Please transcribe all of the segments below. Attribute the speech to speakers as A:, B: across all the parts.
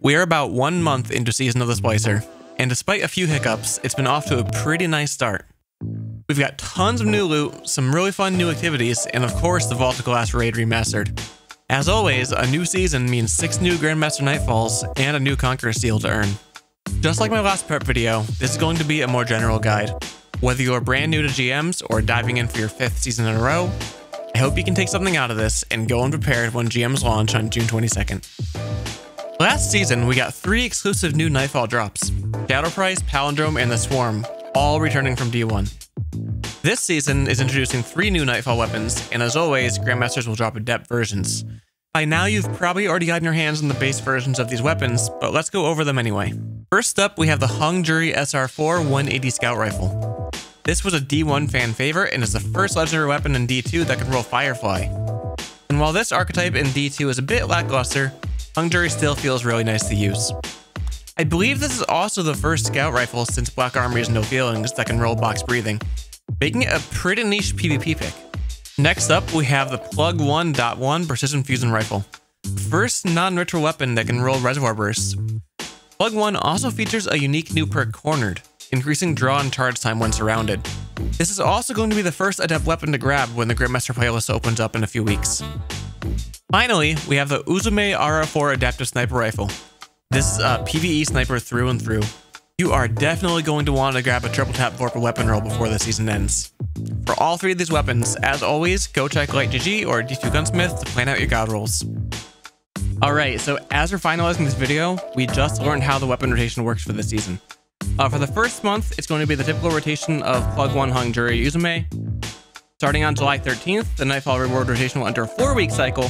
A: We are about one mm-hmm. month into Season of the Splicer, and despite a few hiccups, it's been off to a pretty nice start. We've got tons of new loot, some really fun new activities, and of course the Vault of Glass Raid Remastered. As always, a new season means 6 new Grandmaster Nightfalls and a new Conqueror Seal to earn. Just like my last prep video, this is going to be a more general guide. Whether you're brand new to GMs or diving in for your 5th season in a row, I hope you can take something out of this and go unprepared when GMs launch on June 22nd. Last season, we got three exclusive new Nightfall drops Shadow Price, Palindrome, and the Swarm, all returning from D1. This season is introducing three new Nightfall weapons, and as always, Grandmasters will drop Adept versions. By now, you've probably already gotten your hands on the base versions of these weapons, but let's go over them anyway. First up, we have the Hung Jury SR4 180 Scout Rifle. This was a D1 fan favorite and is the first legendary weapon in D2 that can roll Firefly. And while this archetype in D2 is a bit lackluster, Hung Jury still feels really nice to use. I believe this is also the first scout rifle since Black Armory's No Feelings that can roll box breathing, making it a pretty niche PvP pick. Next up, we have the Plug 1.1 Precision Fusion Rifle, first non-ritual weapon that can roll reservoir bursts. Plug 1 also features a unique new perk Cornered, increasing draw and charge time when surrounded. This is also going to be the first adept weapon to grab when the Grandmaster playlist opens up in a few weeks. Finally, we have the Uzume RR4 Adaptive Sniper Rifle. This is a PvE sniper through and through. You are definitely going to want to grab a triple tap Vorpal weapon roll before the season ends. For all three of these weapons, as always, go check Light GG or D2 Gunsmith to plan out your god rolls. Alright, so as we're finalizing this video, we just learned how the weapon rotation works for this season. Uh, for the first month, it's going to be the typical rotation of Plug 1 Hung Jury Uzume, Starting on July 13th, the Nightfall reward rotation will enter a four-week cycle.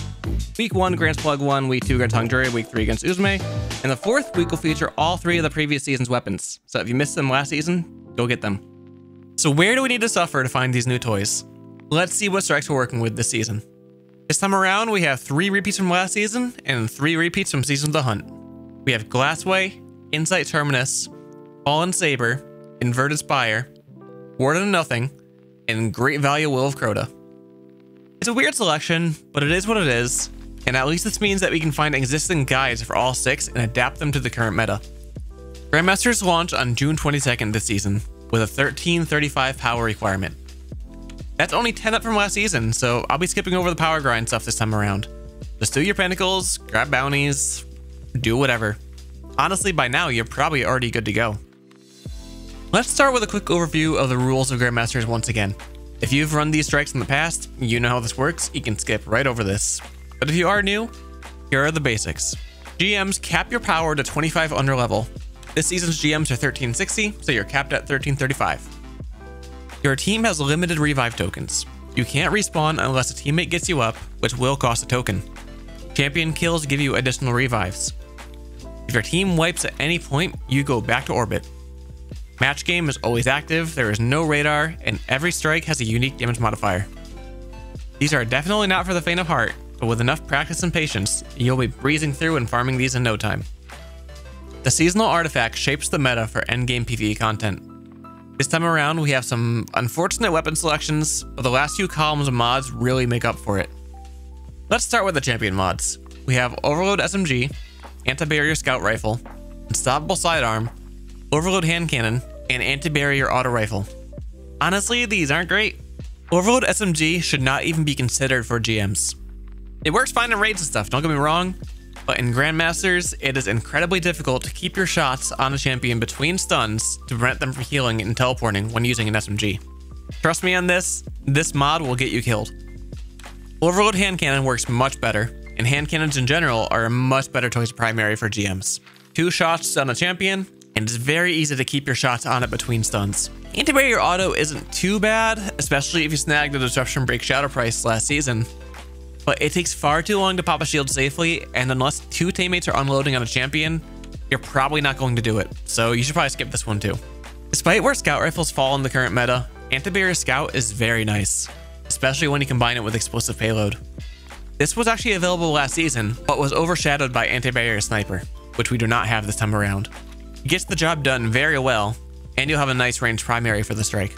A: Week 1 grants Plug 1, Week 2 grants Hung Jury, Week 3 against Uzume, and the fourth week will feature all three of the previous season's weapons. So if you missed them last season, go get them. So where do we need to suffer to find these new toys? Let's see what strikes we're working with this season. This time around, we have three repeats from last season and three repeats from Season of the Hunt. We have Glassway, Insight Terminus, Fallen Saber, Inverted Spire, Warden of Nothing, and Great Value Will of Crota. It's a weird selection, but it is what it is, and at least this means that we can find existing guides for all six and adapt them to the current meta. Grandmasters launch on June 22nd this season, with a 1335 power requirement. That's only 10 up from last season, so I'll be skipping over the power grind stuff this time around. Just do your pinnacles, grab bounties, do whatever. Honestly, by now, you're probably already good to go. Let's start with a quick overview of the rules of Grandmasters once again. If you've run these strikes in the past, you know how this works, you can skip right over this. But if you are new, here are the basics. GMs cap your power to 25 under level. This season's GMs are 1360, so you're capped at 1335. Your team has limited revive tokens. You can't respawn unless a teammate gets you up, which will cost a token. Champion kills give you additional revives. If your team wipes at any point, you go back to orbit. Match game is always active, there is no radar, and every strike has a unique damage modifier. These are definitely not for the faint of heart, but with enough practice and patience, you'll be breezing through and farming these in no time. The seasonal artifact shapes the meta for endgame PvE content. This time around, we have some unfortunate weapon selections, but the last few columns of mods really make up for it. Let's start with the champion mods. We have Overload SMG, Anti-Barrier Scout Rifle, Unstoppable Sidearm, Overload Hand Cannon, and Anti-Barrier Auto Rifle. Honestly, these aren't great. Overload SMG should not even be considered for GMs. It works fine in raids and stuff, don't get me wrong, but in Grandmasters, it is incredibly difficult to keep your shots on a champion between stuns to prevent them from healing and teleporting when using an SMG. Trust me on this, this mod will get you killed. Overload Hand Cannon works much better, and hand cannons in general are a much better choice primary for GMs. Two shots on a champion, and it's very easy to keep your shots on it between stuns. Anti-barrier auto isn't too bad, especially if you snagged the Disruption Break Shadow Price last season, but it takes far too long to pop a shield safely, and unless two teammates are unloading on a champion, you're probably not going to do it, so you should probably skip this one too. Despite where scout rifles fall in the current meta, Anti-barrier scout is very nice, especially when you combine it with explosive payload. This was actually available last season, but was overshadowed by anti-barrier sniper, which we do not have this time around gets the job done very well, and you'll have a nice range primary for the strike.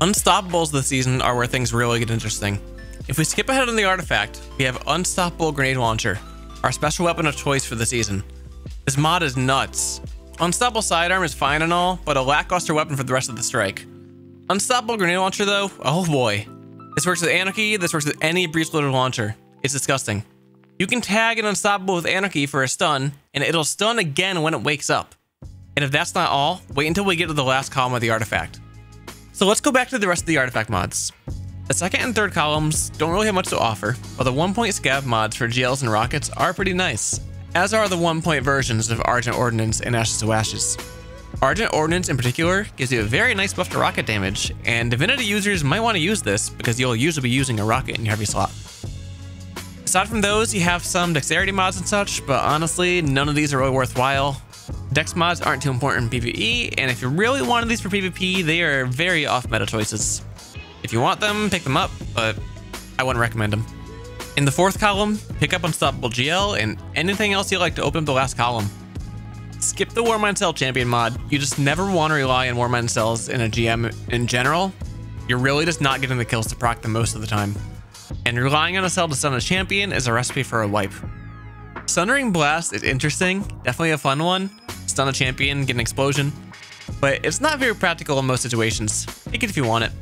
A: Unstoppables this season are where things really get interesting. If we skip ahead on the artifact, we have Unstoppable Grenade Launcher, our special weapon of choice for the season. This mod is nuts. Unstoppable sidearm is fine and all, but a lackluster weapon for the rest of the strike. Unstoppable grenade launcher though, oh boy. This works with Anarchy, this works with any breech loaded launcher. It's disgusting. You can tag an Unstoppable with Anarchy for a stun, and it'll stun again when it wakes up. And if that's not all, wait until we get to the last column of the artifact. So let's go back to the rest of the artifact mods. The second and third columns don't really have much to offer, but the one point scav mods for GLs and rockets are pretty nice, as are the one point versions of Argent Ordnance and Ashes to Ashes. Argent Ordnance in particular gives you a very nice buff to rocket damage, and Divinity users might want to use this because you'll usually be using a rocket in your heavy slot. Aside from those, you have some dexterity mods and such, but honestly, none of these are really worthwhile. Dex mods aren't too important in PvE, and if you really wanted these for PvP, they are very off-meta choices. If you want them, pick them up, but I wouldn't recommend them. In the fourth column, pick up Unstoppable GL and anything else you like to open up the last column. Skip the Warmind Cell Champion mod. You just never want to rely on Warmind Cells in a GM in general. You're really just not getting the kills to proc them most of the time. And relying on a cell to stun a champion is a recipe for a wipe. Sundering Blast is interesting, definitely a fun one. Stun a champion, get an explosion. But it's not very practical in most situations. Take it if you want it.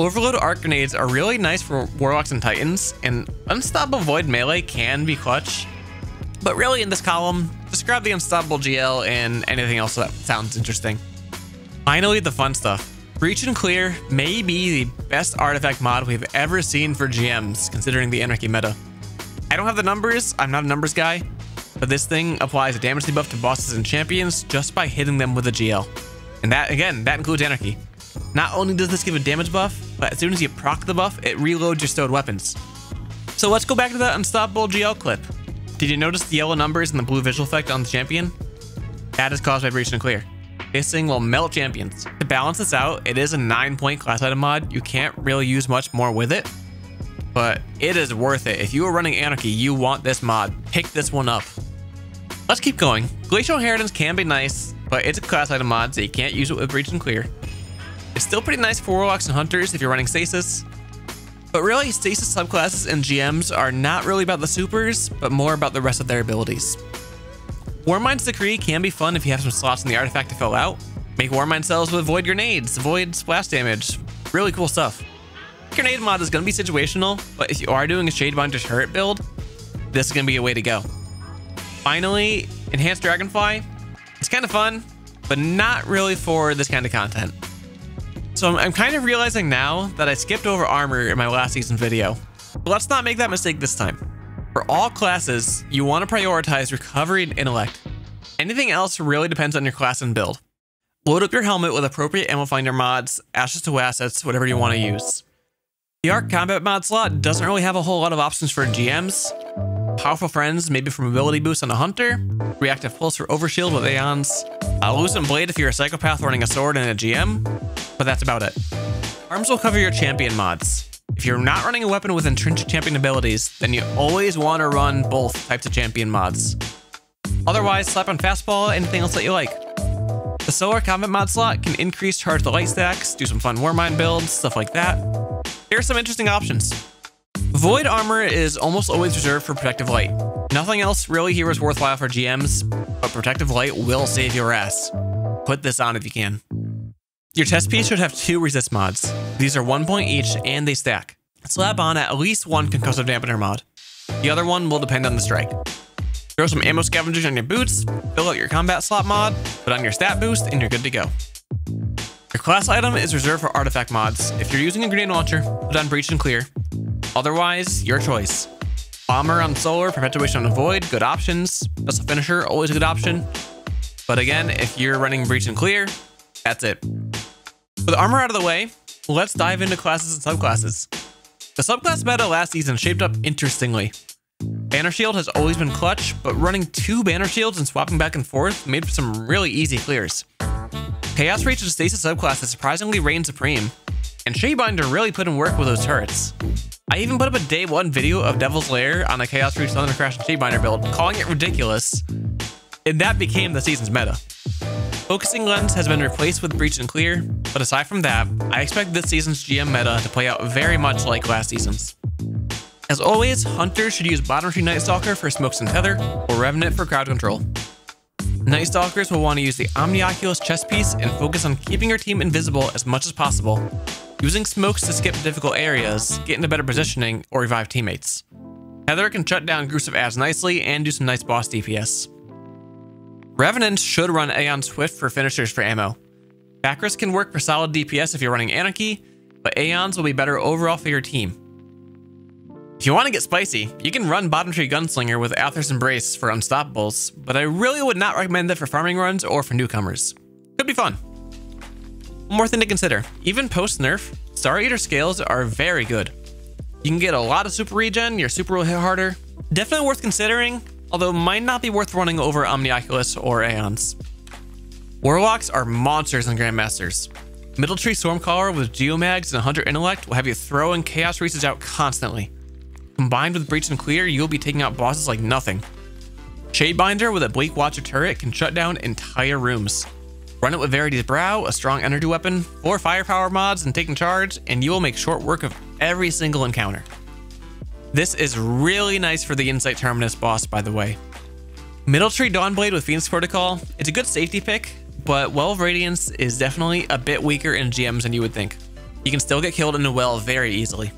A: Overload arc grenades are really nice for Warlocks and Titans, and Unstoppable Void melee can be clutch. But really in this column, just grab the Unstoppable GL and anything else that sounds interesting. Finally, the fun stuff. Breach and Clear may be the best artifact mod we've ever seen for GMs, considering the Anarchy meta. I don't have the numbers, I'm not a numbers guy, but this thing applies a damage debuff to bosses and champions just by hitting them with a GL. And that, again, that includes Anarchy. Not only does this give a damage buff, but as soon as you proc the buff, it reloads your stowed weapons. So let's go back to that Unstoppable GL clip. Did you notice the yellow numbers and the blue visual effect on the champion? That is caused by Breach and Clear. This thing will melt champions. To balance this out, it is a 9 point class item mod. You can't really use much more with it, but it is worth it. If you are running Anarchy, you want this mod. Pick this one up. Let's keep going. Glacial Inheritance can be nice, but it's a class item mod, so you can't use it with Breach and Clear. It's still pretty nice for Warlocks and Hunters if you're running Stasis. But really, Stasis subclasses and GMs are not really about the supers, but more about the rest of their abilities. Warmind's Decree can be fun if you have some slots in the artifact to fill out. Make Warmind cells with Void Grenades, Void Splash Damage. Really cool stuff. Grenade mod is going to be situational, but if you are doing a Shadebinder turret build, this is going to be a way to go. Finally, Enhanced Dragonfly. It's kind of fun, but not really for this kind of content. So I'm, I'm kind of realizing now that I skipped over armor in my last season video. But let's not make that mistake this time. For all classes, you want to prioritize recovery and intellect. Anything else really depends on your class and build. Load up your helmet with appropriate ammo finder mods, ashes to assets, whatever you want to use. The Arc Combat mod slot doesn't really have a whole lot of options for GMs. Powerful Friends, maybe for mobility boost on a Hunter, Reactive Pulse for Overshield with Aeons, a Lucent Blade if you're a Psychopath running a sword and a GM, but that's about it. Arms will cover your champion mods. If you're not running a weapon with intrinsic champion abilities, then you always want to run both types of champion mods. Otherwise, slap on fastball, anything else that you like. The Solar Combat mod slot can increase charge the light stacks, do some fun Warmind builds, stuff like that. Here are some interesting options. Void armor is almost always reserved for protective light. Nothing else really here is worthwhile for GMs, but protective light will save your ass. Put this on if you can. Your test piece should have two resist mods. These are one point each and they stack. Slap on at least one concussive dampener mod. The other one will depend on the strike. Throw some ammo scavengers on your boots, fill out your combat slot mod, put on your stat boost, and you're good to go. Your class item is reserved for artifact mods. If you're using a grenade launcher, put on breach and clear. Otherwise, your choice. Bomber on solar, perpetuation on void, good options. A finisher, always a good option. But again, if you're running breach and clear, that's it. With armor out of the way, let's dive into classes and subclasses. The subclass meta last season shaped up interestingly. Banner Shield has always been clutch, but running two Banner Shields and swapping back and forth made for some really easy clears. Chaos Reach and Stasis subclasses surprisingly reigned supreme, and Shadebinder really put in work with those turrets. I even put up a day one video of Devil's Lair on a Chaos Reach Thunder Crash and Shadebinder build, calling it ridiculous, and that became the season's meta. Focusing Lens has been replaced with Breach and Clear, but aside from that, I expect this season's GM meta to play out very much like last season's. As always, Hunters should use Bottom Tree Night Stalker for Smokes and Tether, or Revenant for crowd control. Night Stalkers will want to use the Omnioculus chest piece and focus on keeping your team invisible as much as possible, using smokes to skip difficult areas, get into better positioning, or revive teammates. Tether can shut down groups of ads nicely and do some nice boss DPS. Revenants should run Aeon Swift for finishers for ammo. Bakris can work for solid DPS if you're running Anarchy, but Aeons will be better overall for your team. If you want to get spicy, you can run Bottom Tree Gunslinger with Athrys's Embrace for Unstoppables, but I really would not recommend that for farming runs or for newcomers. Could be fun. One more thing to consider, even post-nerf, Star Eater scales are very good. You can get a lot of super regen, your super will hit harder. Definitely worth considering, although might not be worth running over Omnioculus or Aeons. Warlocks are monsters and Grandmasters. Middle Tree Stormcaller with Geomags and 100 Intellect will have you throwing Chaos Reaches out constantly. Combined with Breach and Clear, you'll be taking out bosses like nothing. Shadebinder with a Bleak Watcher turret can shut down entire rooms. Run it with Verity's Brow, a strong energy weapon, four firepower mods, and taking charge, and you will make short work of every single encounter. This is really nice for the Insight Terminus boss, by the way. Middle Tree Dawnblade with Phoenix Protocol, it's a good safety pick, but Well of Radiance is definitely a bit weaker in GMs than you would think. You can still get killed in a well very easily.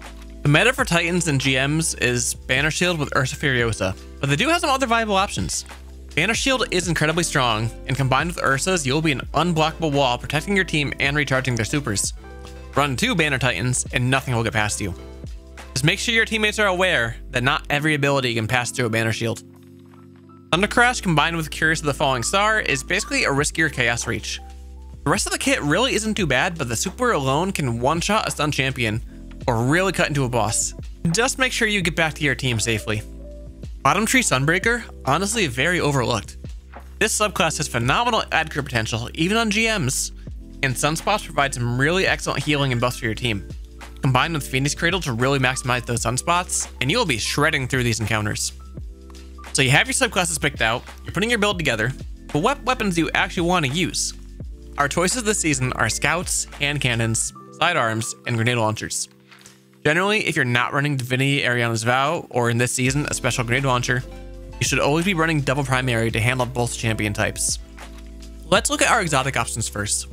A: The meta for Titans and GMs is Banner Shield with Ursa Furiosa, but they do have some other viable options. Banner Shield is incredibly strong, and combined with Ursa's, you'll be an unblockable wall protecting your team and recharging their supers. Run two Banner Titans, and nothing will get past you. Just make sure your teammates are aware that not every ability can pass through a Banner Shield. Thunder Crash combined with Cuirass of the Falling Star is basically a riskier Chaos Reach. The rest of the kit really isn't too bad, but the super alone can one-shot a stun champion, or really cut into a boss. Just make sure you get back to your team safely. Bottom Tree Sunbreaker, honestly very overlooked. This subclass has phenomenal ad crit potential, even on GMs, and Sunspots provide some really excellent healing and buffs for your team. Combined with Phoenix Cradle to really maximize those sunspots, and you'll be shredding through these encounters. So you have your subclasses picked out, you're putting your build together, but what weapons do you actually want to use? Our choices this season are scouts, hand cannons, sidearms, and grenade launchers. Generally, if you're not running Divinity Eriana's Vow, or in this season, a special grenade launcher, you should always be running double primary to handle both champion types. Let's look at our exotic options first.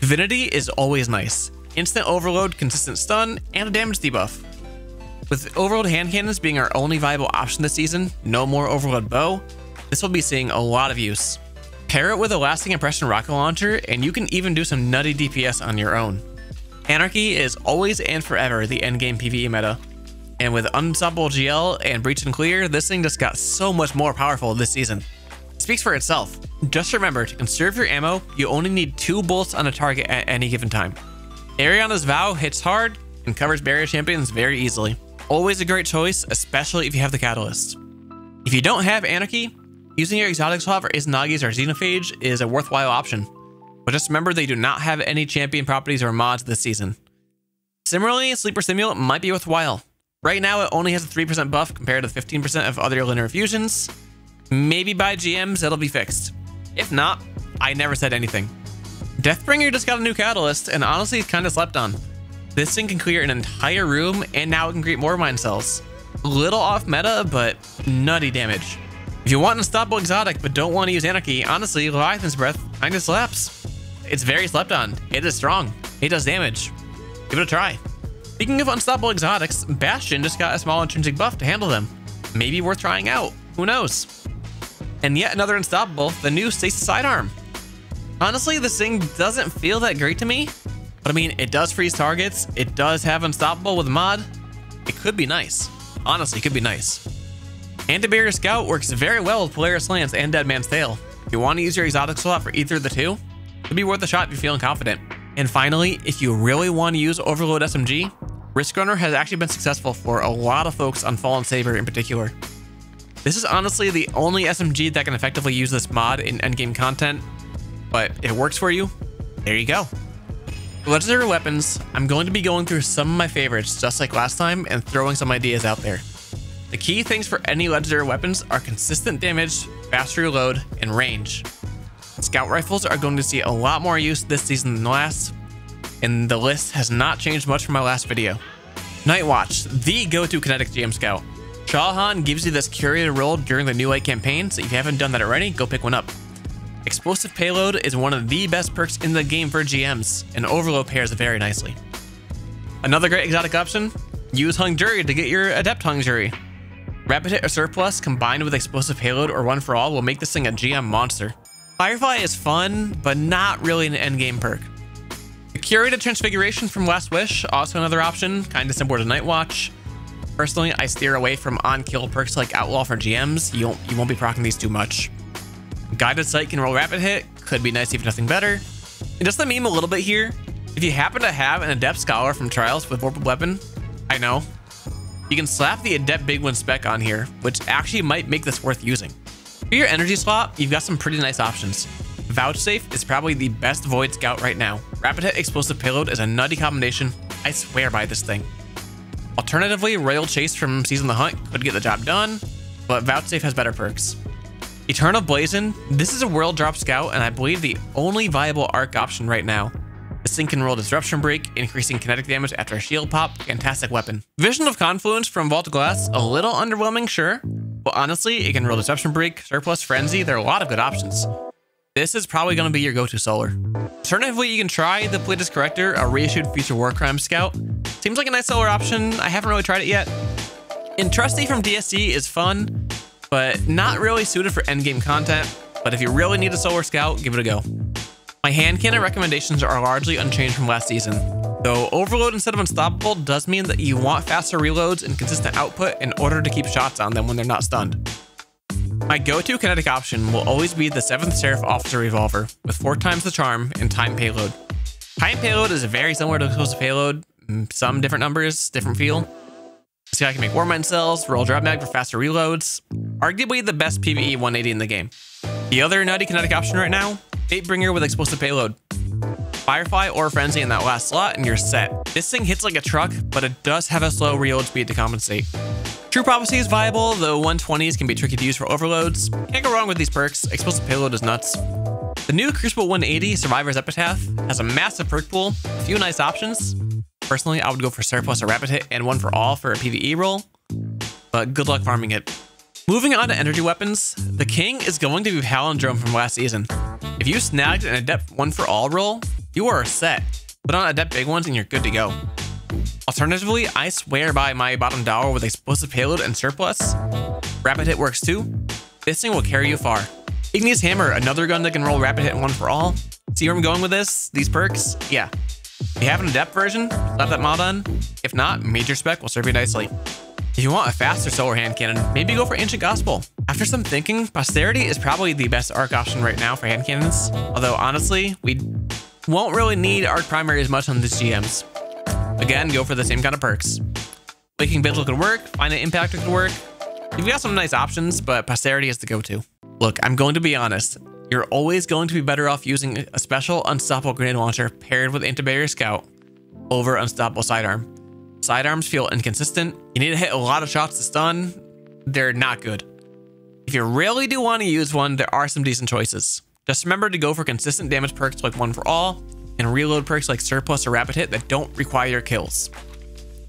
A: Divinity is always nice. Instant overload, consistent stun, and a damage debuff. With overload hand cannons being our only viable option this season, no more overload bow, this will be seeing a lot of use. Pair it with a lasting impression rocket launcher, and you can even do some nutty DPS on your own. Anarchy is always and forever the endgame PvE meta. And with Unstoppable GL and Breach and Clear, this thing just got so much more powerful this season. It speaks for itself. Just remember, to conserve your ammo, you only need two bullets on a target at any given time. Eriana's Vow hits hard and covers barrier champions very easily. Always a great choice, especially if you have the Catalyst. If you don't have Anarchy, using your exotic slot for Izanagi's or Xenophage is a worthwhile option but just remember they do not have any champion properties or mods this season. Similarly, Sleeper Simulant might be worthwhile. Right now, it only has a 3% buff compared to the 15% of other linear fusions. Maybe by GMs, it'll be fixed. If not, I never said anything. Deathbringer just got a new catalyst, and honestly, it's kind of slept on. This thing can clear an entire room, and now it can create Warmind cells. Little off meta, but nutty damage. If you want an Unstoppable Exotic but don't want to use Anarchy, honestly, Leviathan's Breath kinda slaps. It's very slept on. It is strong. It does damage. Give it a try. Speaking of unstoppable exotics, Bastion just got a small intrinsic buff to handle them. Maybe worth trying out. Who knows? And yet another unstoppable, the new Stasis Sidearm. Honestly, this thing doesn't feel that great to me, but I mean, it does freeze targets. It does have unstoppable with mod. It could be nice. Honestly, it could be nice. Anti-Barrier Scout works very well with Polaris Lance and Dead Man's Tale. If you want to use your exotic slot for either of the two, could be worth a shot if you're feeling confident. And finally, if you really want to use Overload SMG, Risk Runner has actually been successful for a lot of folks on Fallen Saber in particular. This is honestly the only SMG that can effectively use this mod in endgame content, but it works for you, there you go. Legendary weapons, I'm going to be going through some of my favorites just like last time and throwing some ideas out there. The key things for any legendary weapons are consistent damage, fast reload, and range. Scout rifles are going to see a lot more use this season than last, and the list has not changed much from my last video. Night Watch, the go-to kinetic GM scout. Shaw Han gives you this curated roll during the New Light campaign, so if you haven't done that already, go pick one up. Explosive Payload is one of the best perks in the game for GMs, and Overload pairs very nicely. Another great exotic option, use Hung Jury to get your Adept Hung Jury. Rapid Hit or Surplus combined with Explosive Payload or One for All will make this thing a GM monster. Firefly is fun, but not really an endgame perk. The Curated Transfiguration from Last Wish, also another option, kinda similar to Night Watch. Personally, I steer away from on-kill perks like Outlaw for GMs, you won't, you won't be procking these too much. Guided Sight can roll Rapid Hit, could be nice if nothing better. And just the meme a little bit here, if you happen to have an Adept Scholar from Trials with Warped Weapon, I know, you can slap the Adept Big One spec on here, which actually might make this worth using. For your energy slot, you've got some pretty nice options. Vouchsafe is probably the best Void Scout right now. Rapid Hit Explosive Payload is a nutty combination. I swear by this thing. Alternatively, Royal Chase from Season the Hunt could get the job done, but Vouchsafe has better perks. Eternal Blazon, this is a world drop scout and I believe the only viable arc option right now. The thing and roll Disruption Break, increasing kinetic damage after a shield pop. Fantastic weapon. Vision of Confluence from Vault Glass, a little underwhelming, sure. But honestly, it can roll Deception Break, Surplus, Frenzy. There are a lot of good options. This is probably going to be your go-to solar. Alternatively, you can try the Pleiades Corrector, a reissued Future War Crime Scout. Seems like a nice solar option. I haven't really tried it yet. Entrusty from DSC is fun, but not really suited for endgame content. But if you really need a solar scout, give it a go. My hand cannon recommendations are largely unchanged from last season, though overload instead of unstoppable does mean that you want faster reloads and consistent output in order to keep shots on them when they're not stunned. My go-to kinetic option will always be the 7th Seraph Officer Revolver, with 4 times the charm and time payload. Time payload is very similar to explosive payload, mm, some different numbers, different feel. See, I can make Warmind cells, roll drop mag for faster reloads. Arguably the best PvE 180 in the game. The other nutty kinetic option right now Fatebringer with explosive payload. Firefly or Frenzy in that last slot and you're set. This thing hits like a truck, but it does have a slow reload speed to compensate. True Prophecy is viable, though 120s can be tricky to use for overloads. Can't go wrong with these perks, explosive payload is nuts. The new Crucible 180 Survivor's Epitaph has a massive perk pool, a few nice options. Personally, I would go for Surplus or Rapid Hit and one for all for a PvE roll, but good luck farming it. Moving on to energy weapons, the king is going to be Palindrome from last season. If you snagged an Adept one for all roll, you are set. Put on Adept big ones and you're good to go. Alternatively, I swear by my bottom dollar with explosive payload and surplus. Rapid hit works too. This thing will carry you far. Igneous Hammer, another gun that can roll rapid hit one for all. See where I'm going with this? These perks? Yeah. If you have an adept version, slap that mod on. If not, Major Spec will serve you nicely. If you want a faster solar hand cannon, maybe go for Ancient Gospel. After some thinking, Posterity is probably the best arc option right now for hand cannons, although honestly, we won't really need arc primary as much on these GMs. Again, go for the same kind of perks. Waking Vigil could work, Finite Impactor could work. You've got some nice options, but Posterity is the go-to. Look, I'm going to be honest. You're always going to be better off using a special Unstoppable Grenade Launcher paired with Anti-Barrier Scout over Unstoppable Sidearm. Sidearms feel inconsistent. You need to hit a lot of shots to stun. They're not good. If you really do want to use one, there are some decent choices. Just remember to go for consistent damage perks like One for All, and reload perks like Surplus or Rapid Hit that don't require your kills.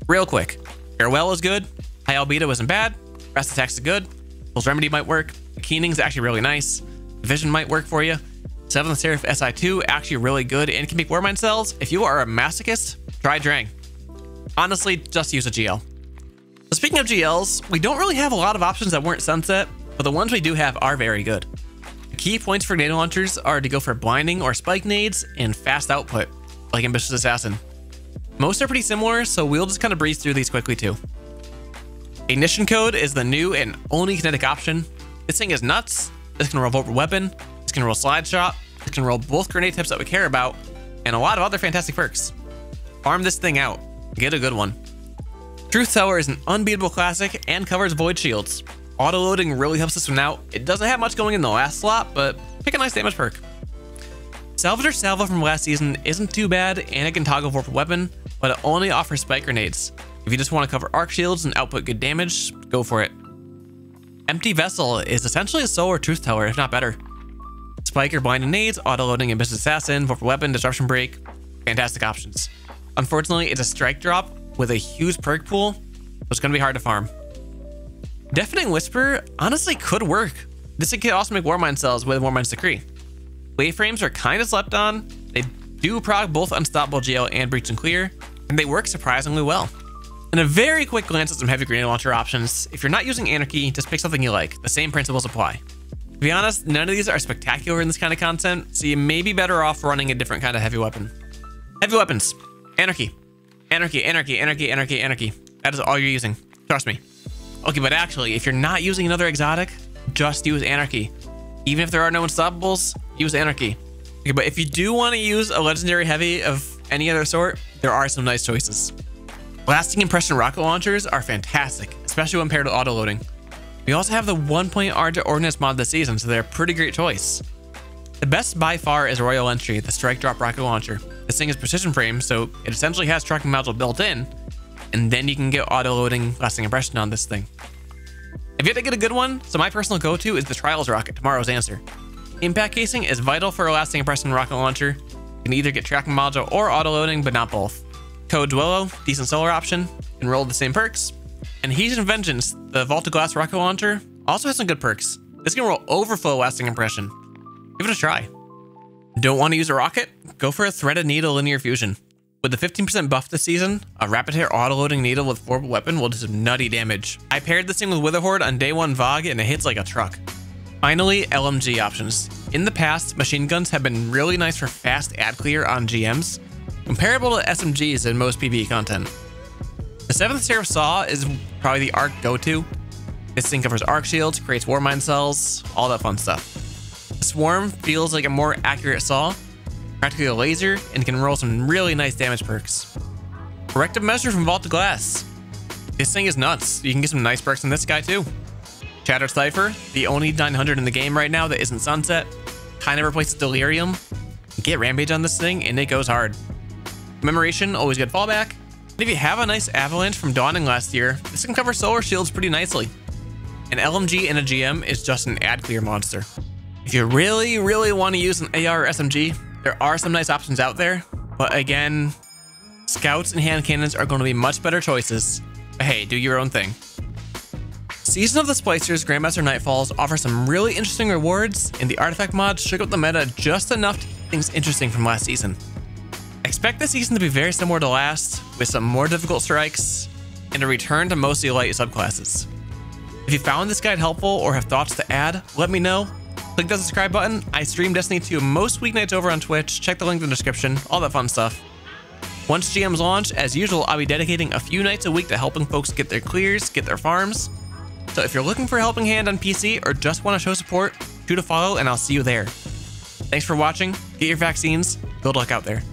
A: Real quick, Farewell is good, High Albedo isn't bad, Rest Attacks is good, Fool's Remedy might work, Keening is actually really nice, Vision might work for you, 7th Seraph SI2 actually really good and can make Warmind cells. If you are a masochist, try Drang. Honestly, just use a GL. So speaking of GLs, we don't really have a lot of options that weren't Sunset, but the ones we do have are very good. Key points for grenade launchers are to go for blinding or spike nades and fast output, like Ambitious Assassin. Most are pretty similar, so we'll just kind of breeze through these quickly too. Ignition Code is the new and only kinetic option. This thing is nuts. This can roll Vorpal Weapon, this can roll Slide Shot, this can roll both grenade tips that we care about, and a lot of other fantastic perks. Farm this thing out. Get a good one. Truth Teller is an unbeatable classic and covers Void Shields. Auto-loading really helps this one out. It doesn't have much going in the last slot, but pick a nice damage perk. Salvager Salvo from last season isn't too bad, and it can toggle for weapon, but it only offers spike grenades. If you just want to cover arc shields and output good damage, go for it. Empty Vessel is essentially a solar truth teller, if not better. Spike or blinding nades, auto-loading Ambitious Assassin, for weapon, disruption break, fantastic options. Unfortunately, it's a strike drop with a huge perk pool, so it's going to be hard to farm. Deafening Whisper honestly could work. This could also make Warmind cells with Warmind's Decree. Waveframes are kind of slept on. They do proc both Unstoppable GL and Breach and Clear, and they work surprisingly well. And a very quick glance at some heavy grenade launcher options. If you're not using Anarchy, just pick something you like. The same principles apply. To be honest, none of these are spectacular in this kind of content, so you may be better off running a different kind of heavy weapon. Heavy weapons. Anarchy. Anarchy, anarchy, anarchy, anarchy, anarchy. That is all you're using. Trust me. Okay, but actually, if you're not using another exotic, just use anarchy. Even if there are no unstoppables, use anarchy. Okay, but if you do want to use a legendary heavy of any other sort, there are some nice choices. Lasting Impression rocket launchers are fantastic, especially when paired with autoloading. We also have the 1.0 Argent Ordnance mod this season, so they're a pretty great choice. The best by far is Royal Entry, the Strike Drop rocket launcher. This thing is precision frame, so it essentially has tracking module built in, and then you can get auto-loading Lasting Impression on this thing. If you have to get a good one, so my personal go-to is the Trials rocket, tomorrow's answer. Impact casing is vital for a Lasting Impression rocket launcher. You can either get tracking module or auto-loading, but not both. Code Duello, decent solar option, can roll the same perks. And Hezen Vengeance, the Vault of Glass rocket launcher, also has some good perks. This can roll overflow lasting impression. Give it a try. Don't want to use a rocket? Go for a threaded needle linear fusion. With the 15% buff this season, a rapid hit auto-loading needle with 4 weapon will do some nutty damage. I paired this thing with Witherhoard on day one VOG and it hits like a truck. Finally, LMG options. In the past, machine guns have been really nice for fast ad clear on GMs, comparable to SMGs in most PvE content. The 7th Seraph Saw is probably the arc go-to. This thing covers arc shields, creates Warmind cells, all that fun stuff. Swarm feels like a more accurate saw, practically a laser, and can roll some really nice damage perks. Corrective Measure from Vault of Glass. This thing is nuts. You can get some nice perks in this guy too. Shatter Cipher, the only 900 in the game right now that isn't Sunset, kind of replaces Delirium. Get Rampage on this thing and it goes hard. Commemoration, always good fallback. And if you have a nice Avalanche from Dawning last year, this can cover Solar Shields pretty nicely. An LMG in a GM is just an ad clear monster. If you really, really want to use an AR or SMG, there are some nice options out there, but again, scouts and hand cannons are going to be much better choices. But hey, do your own thing. Season of the Splicers Grandmaster Nightfalls offers some really interesting rewards, and the artifact mods shook up the meta just enough to keep things interesting from last season. Expect this season to be very similar to last, with some more difficult strikes, and a return to mostly light subclasses. If you found this guide helpful or have thoughts to add, let me know. Click the subscribe button. I stream Destiny 2 most weeknights over on Twitch. Check the link in the description, all that fun stuff. Once GMs launch, as usual, I'll be dedicating a few nights a week to helping folks get their clears, get their farms. So if you're looking for a helping hand on PC or just want to show support, shoot a follow and I'll see you there. Thanks for watching, get your vaccines, good luck out there.